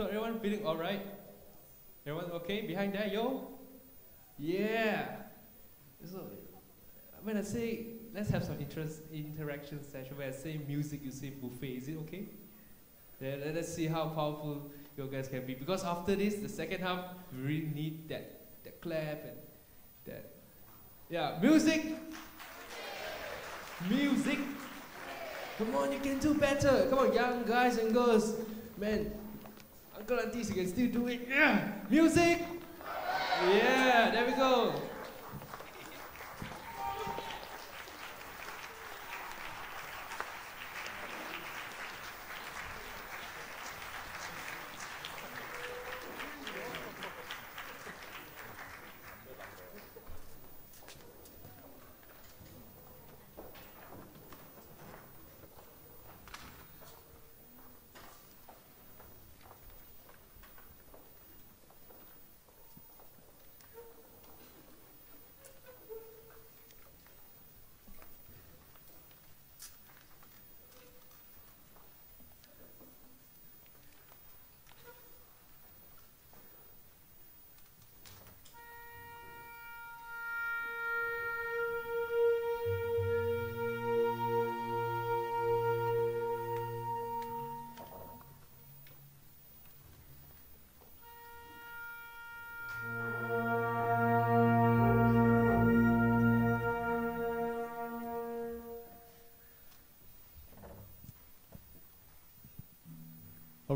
So everyone feeling alright? Everyone okay behind that, yo? Yeah. So when I say let's have some interest interaction session, when I say music, you say buffet. Is it okay? Yeah, let us see how powerful you guys can be. Because after this, the second half, we really need that that clap and that. Yeah, music. Music. Come on, you can do better. Come on, young guys and girls. Man, aunties, you can still do it. Yeah, music. Yeah, there we go.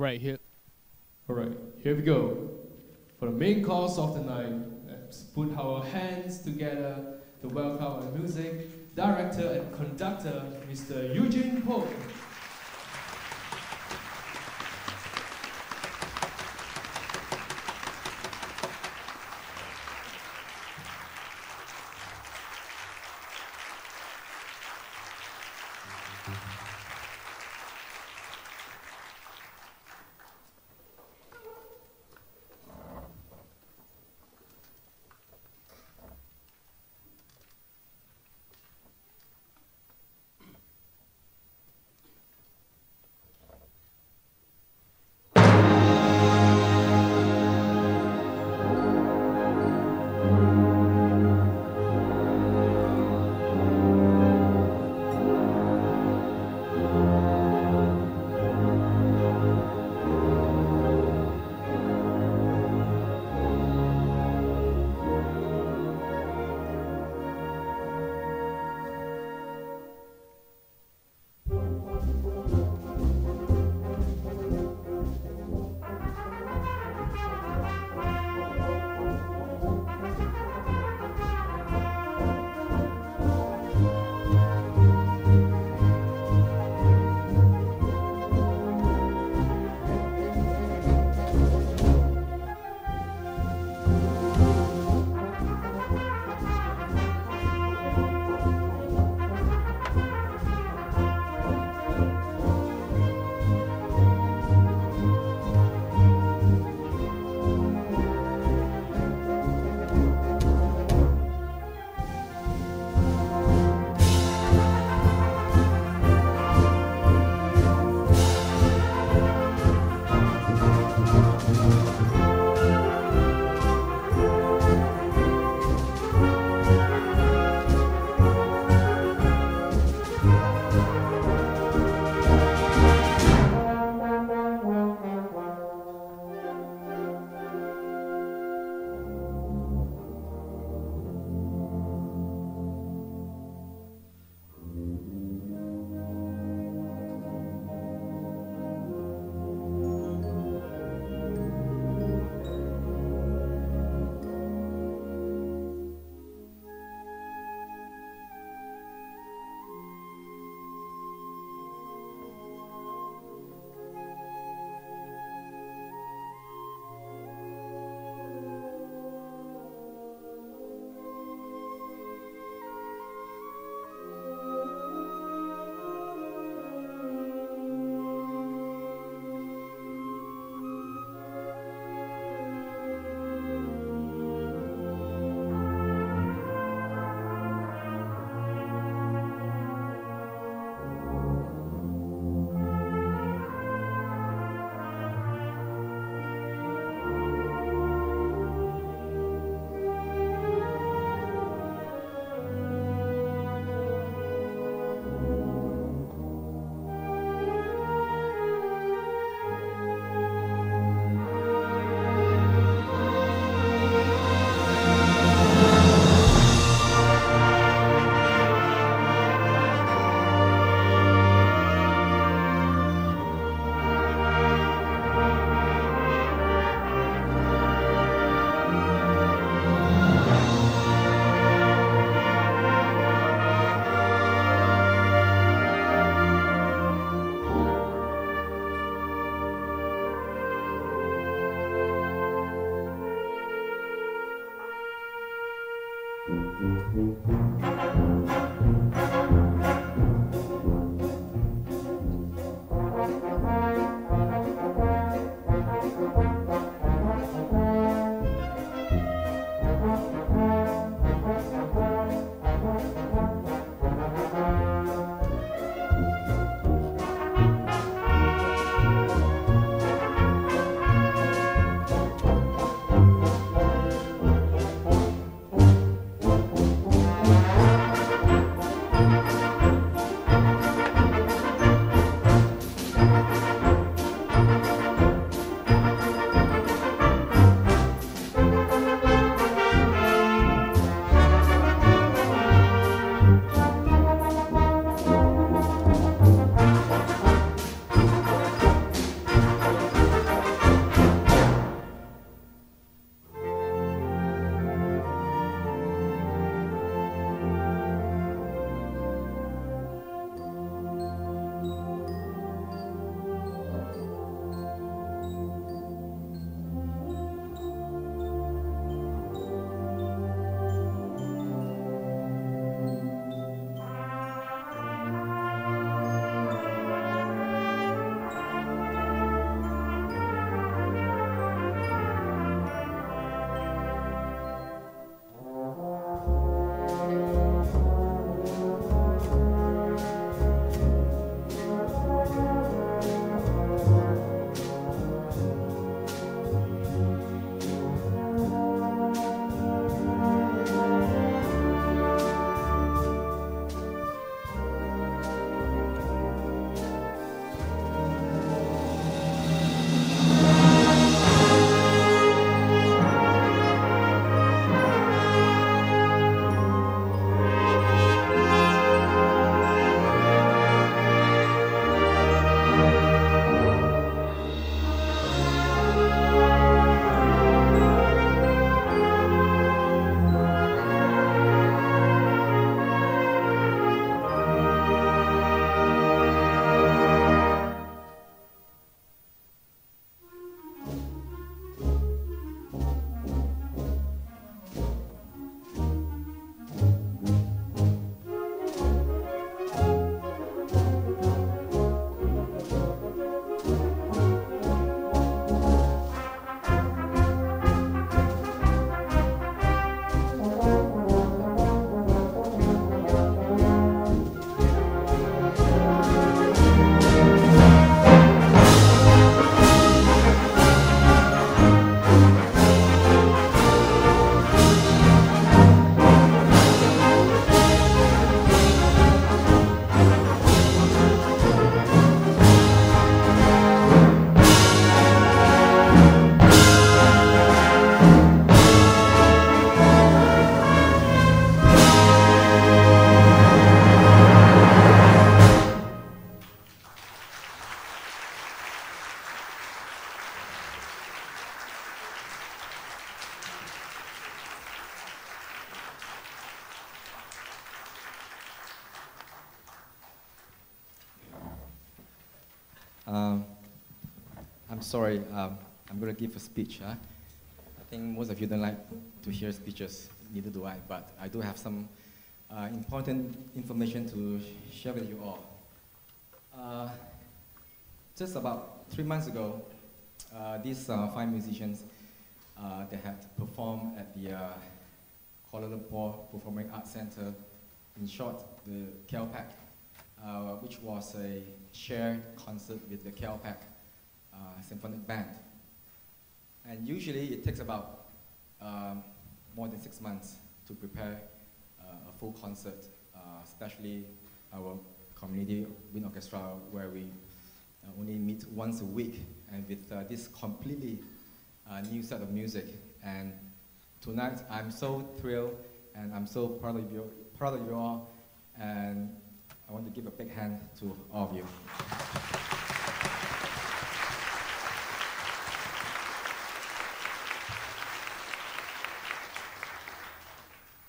Right, here. All right, here we go. For the main course of the night, let's put our hands together to welcome our music director and conductor, Mr. Eugene Pope. Sorry, um, I'm going to give a speech. Huh? I think most of you don't like to hear speeches, neither do I, but I do have some uh, important information to share with you all. Uh, just about three months ago, uh, these uh, five musicians uh, they had performed at the uh, Kuala Lumpur Performing Arts Center, in short, the KLPAC, uh, which was a shared concert with the KLPAC uh, Symphonic Band. And usually it takes about um, more than six months to prepare uh, a full concert, uh, especially our community wind orchestra where we uh, only meet once a week and with uh, this completely new set of music. And tonight I'm so thrilled and I'm so proud of you, proud of you all. And I want to give a big hand to all of you.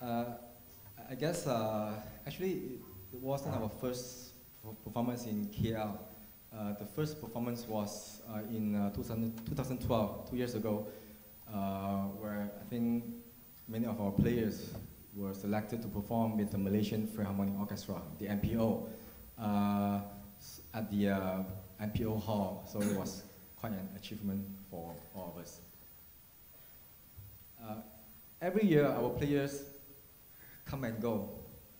I guess uh, actually it wasn't our first performance in KL. Uh, the first performance was uh, in uh, 2000, 2012, two years ago, uh, where I think many of our players were selected to perform with the Malaysian Philharmonic Orchestra, the MPO, uh, at the uh, MPO Hall. So it was quite an achievement for all of us. Uh, every year, our players come and go.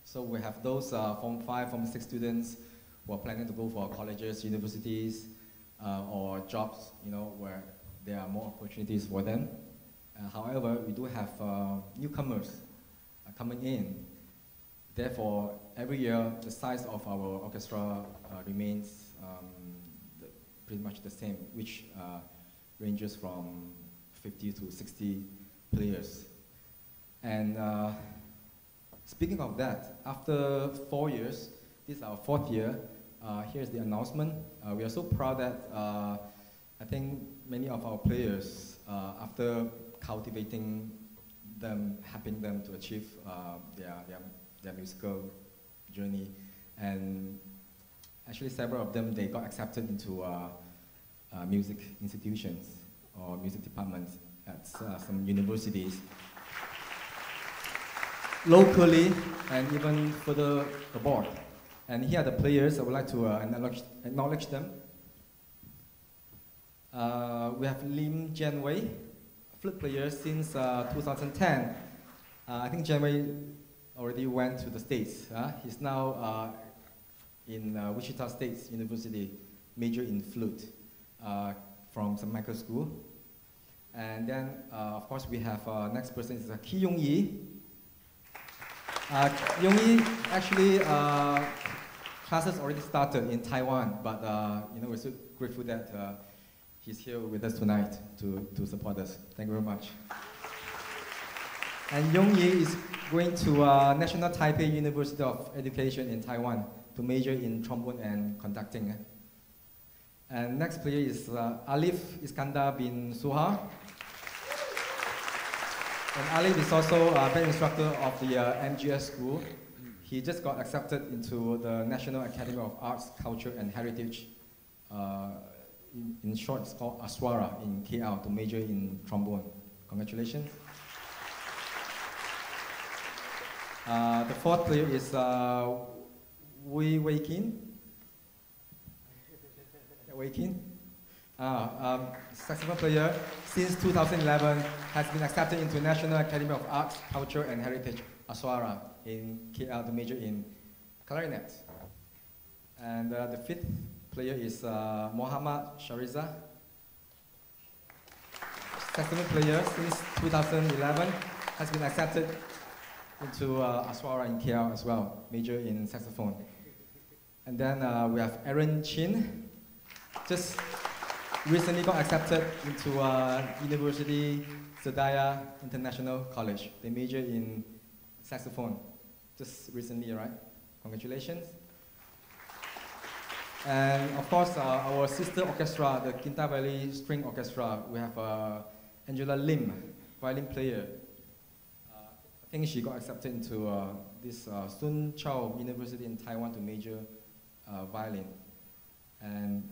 So we have those uh, Form 5, Form 6 students who are planning to go for colleges, universities, uh, or jobs, you know, where there are more opportunities for them. Uh, however, we do have uh, newcomers uh, coming in. Therefore, every year, the size of our orchestra uh, remains um, the, pretty much the same, which ranges from 50 to 60 players. And speaking of that, after four years, this is our fourth year, uh, here's the announcement. Uh, we are so proud that uh, I think many of our players, uh, after cultivating them, helping them to achieve uh, their, their, their, musical journey, and actually several of them, they got accepted into uh, music institutions or music departments at some universities locally and even further abroad. And here are the players. I would like to uh, acknowledge, acknowledge, them. Uh, we have Lim Jianwei, flute player since uh, 2010. Uh, I think Jianwei already went to the States. he's now uh, in uh, Wichita State University, major in flute from St. Michael School. And then, of course, we have next person is uh, Ki Yong Yi. Uh, Yong Yi actually classes already started in Taiwan, but uh, you know we're so grateful that uh, he's here with us tonight to, to support us. Thank you very much. And Yong Yi is going to uh, National Taipei University of Education in Taiwan to major in trombone and conducting. And next player is uh, Alif Iskandar bin Suha. And Ali is also a band instructor of the uh, MGS school he just got accepted into the National Academy of Arts, Culture and Heritage. Uh, in, in, short, it's called Aswara in KL to major in trombone. Congratulations. Uh, the fourth player is uh, Wei Wei Kin. Wei Kin. Uh, um, saxophone player since 2011 has been accepted into National Academy of Arts, Culture and Heritage, Aswara in KL, the major in clarinet. And uh, the fifth player is uh, Mohammad Shariza, saxophone player since 2011, has been accepted into uh, Aswara in KL as well, major in saxophone. And then uh, we have Aaron Chin, just recently got accepted into uh, University Sedaya International College. They major in saxophone just recently, right? Congratulations. And of course, uh, our sister orchestra, the Kinta Valley String Orchestra, we have uh, Angela Lim, violin player. Uh, I think she got accepted into uh, this uh, Sun Chao University in Taiwan to major uh, violin. And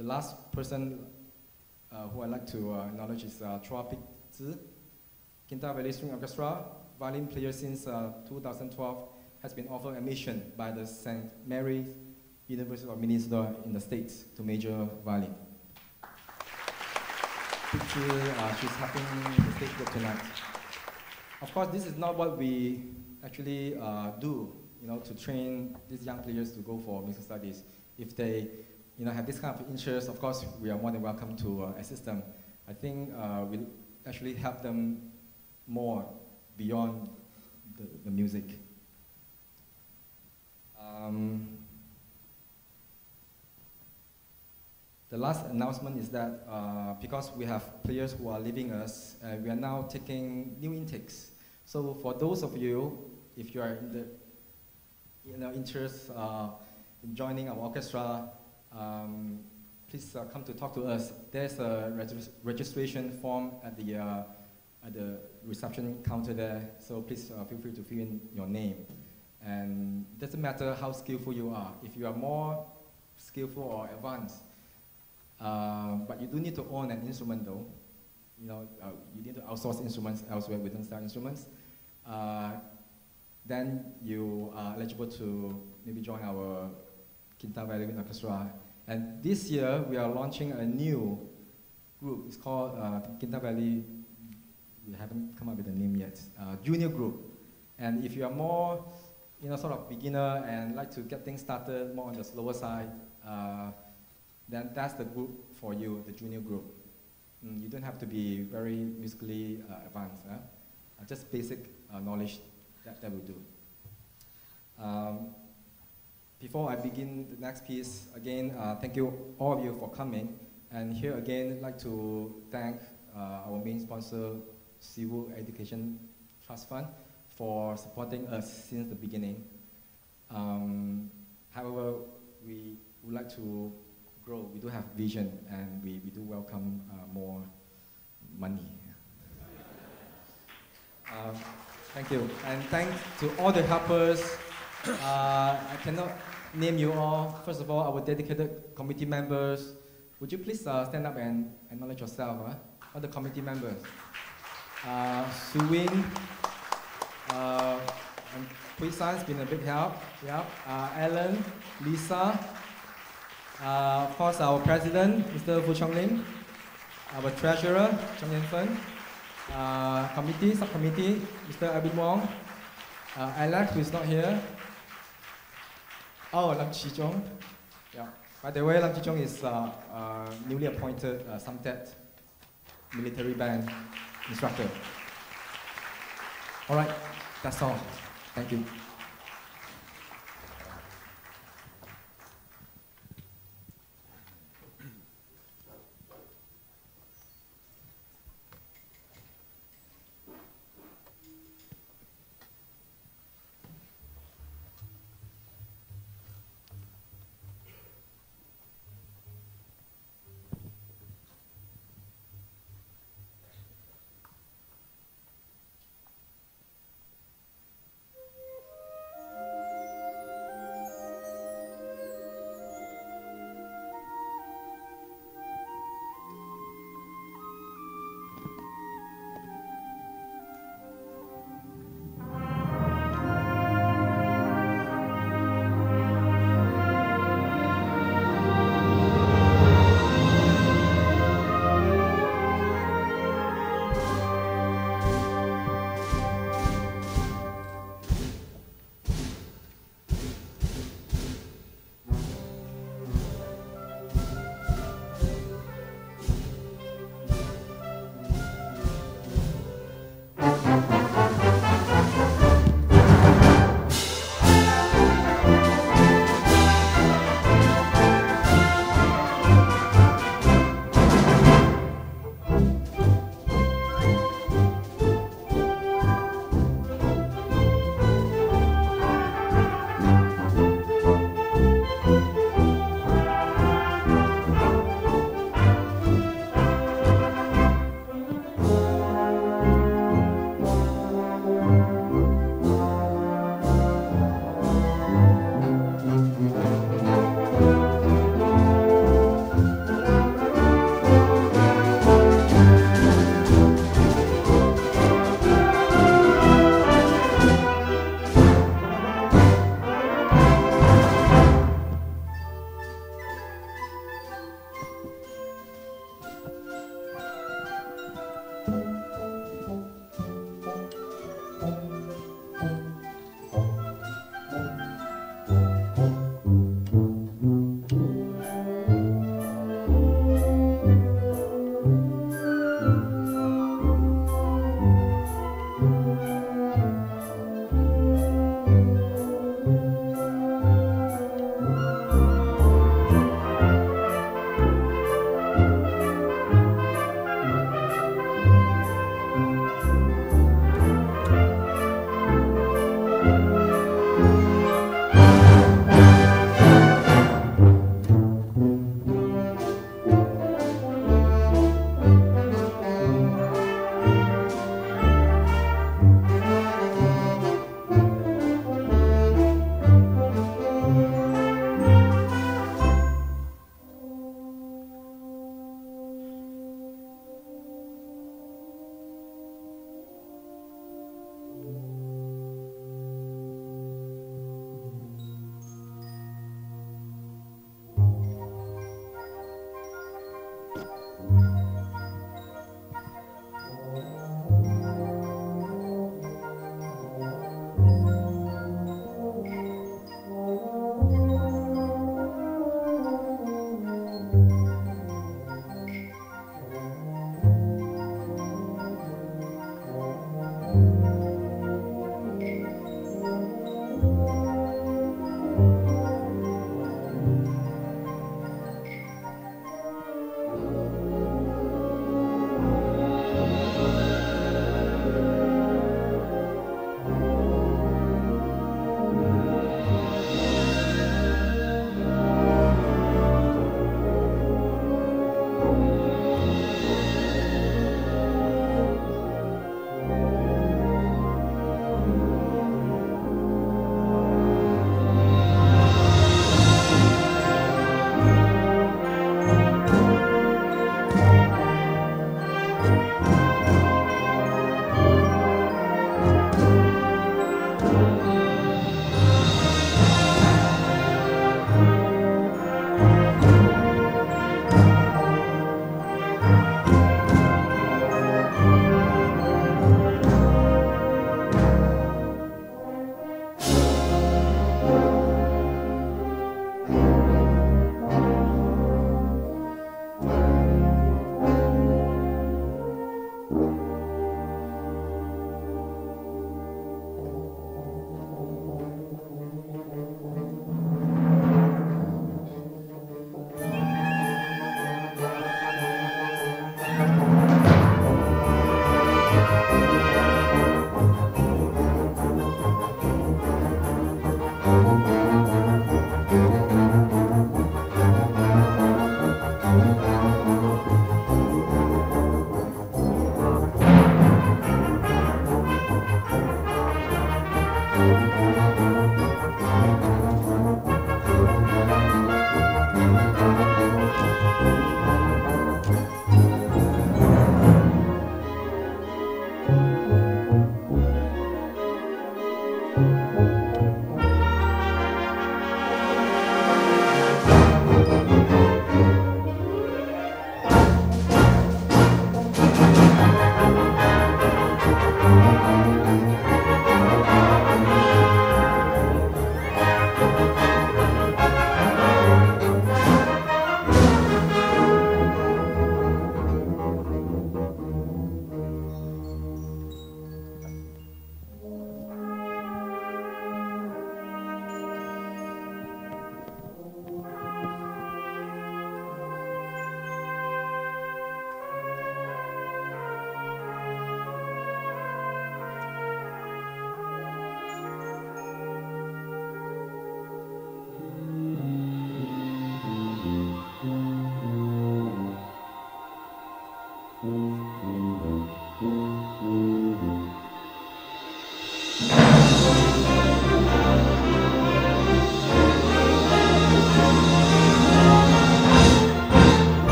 the last person who I'd like to acknowledge is uh, Chua Pik Zi, Kinta Valley String Orchestra, violin player since uh, 2012, has been offered admission by the St. Mary's University of Minnesota in the States to major violin. Picture, uh, she's helping the stage work tonight. Of course, this is not what we actually uh, do, you know, to train these young players to go for music studies. If they, you know, have this kind of interest, of course, we are more than welcome to uh, assist them. I think uh, we actually help them more beyond the, the music. Um, the last announcement is that uh, because we have players who are leaving us, uh, we are now taking new intakes. So for those of you, if you are in the you know, interest uh, in joining our orchestra, um, please uh, come to talk to us. There's a registration form at the uh, at the reception counter there. So please uh, feel free to fill in your name. And it doesn't matter how skillful you are. If you are more skillful or advanced, uh, but you do need to own an instrument though. You know, uh, you need to outsource instruments elsewhere within Star Instruments. uh, then you are eligible to maybe join our Kinta Valley Orchestra. And this year we are launching a new group. It's called uh, Valley. We haven't come up with a name yet. Uh, junior group. And if you are more, you know, sort of beginner and like to get things started more on the slower side, uh, then that's the group for you, the junior group. Mm, you don't have to be very musically uh, advanced. Uh, just basic uh, knowledge that, that will do. Um, before I begin the next piece, again, uh, thank you all of you for coming. And here again, I'd like to thank uh, our main sponsor, Civil Education Trust Fund, for supporting us since the beginning. Um, however, we would like to grow. We do have vision, and we, we do welcome uh, more money. Uh, thank you. And thanks to all the helpers. Uh, I cannot name you all. First of all, our dedicated committee members. Would you please uh, stand up and acknowledge yourself? Huh? All the committee members. Uh, Suwin, uh, and Puisan's been a big help. Yeah. Uh, Alan, Lisa, uh, of course, our president, Mr. Fu Chong Lim, our treasurer, Chong Yan Fen, uh, committee, subcommittee, Mr. Abin Wong, uh, Alex, who is not here. Oh, Lam Chi Chong. Yeah. By the way, Lam Chi Chong is uh, uh, newly appointed uh, Samtet military band instructor. All right, that's all. Thank you.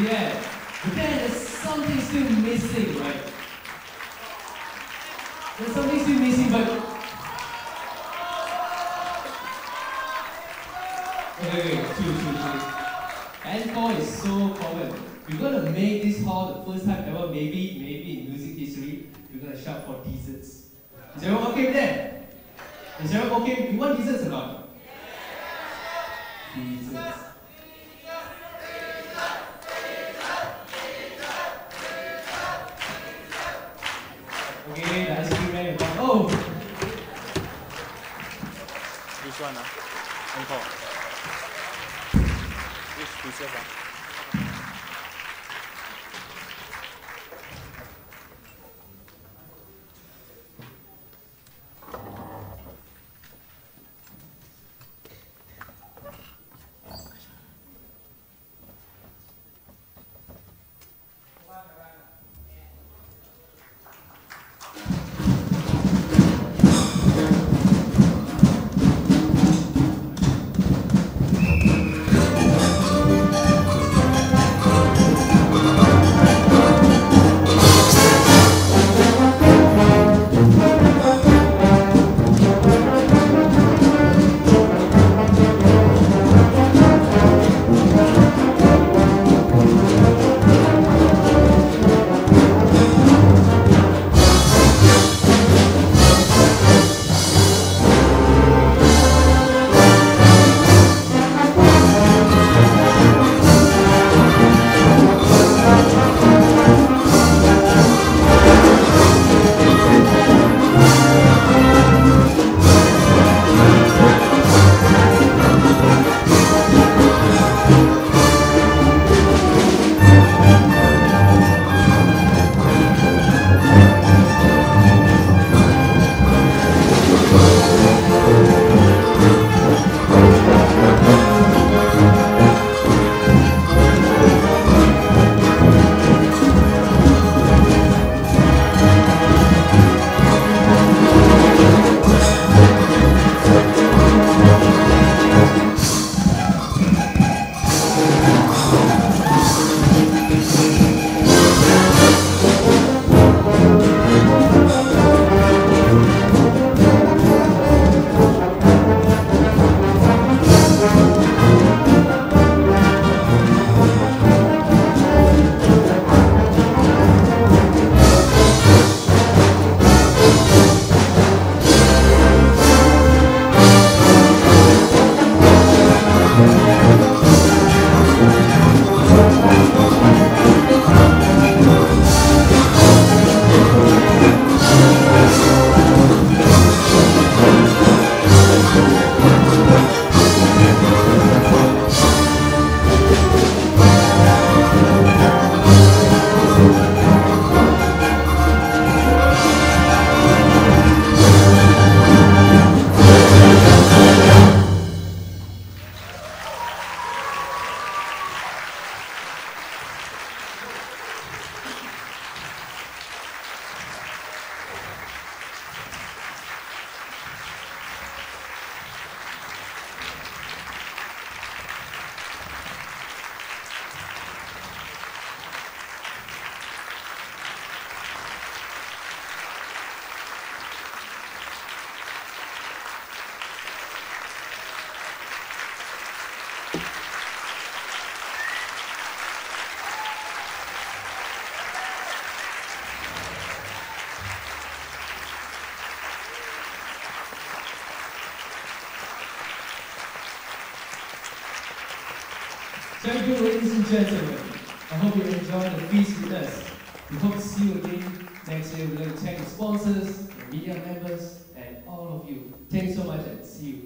Yeah. But then there's something still missing, right? There's something still missing, but. Okay, wait, wait, chill, 4 is so common. We're gonna make this hall the first time ever, maybe, maybe in music history, we're gonna shout for desserts. Is everyone okay with that? Is everyone okay? You want desserts or not? Спасибо.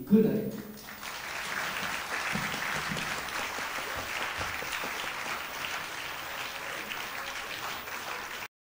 Good night.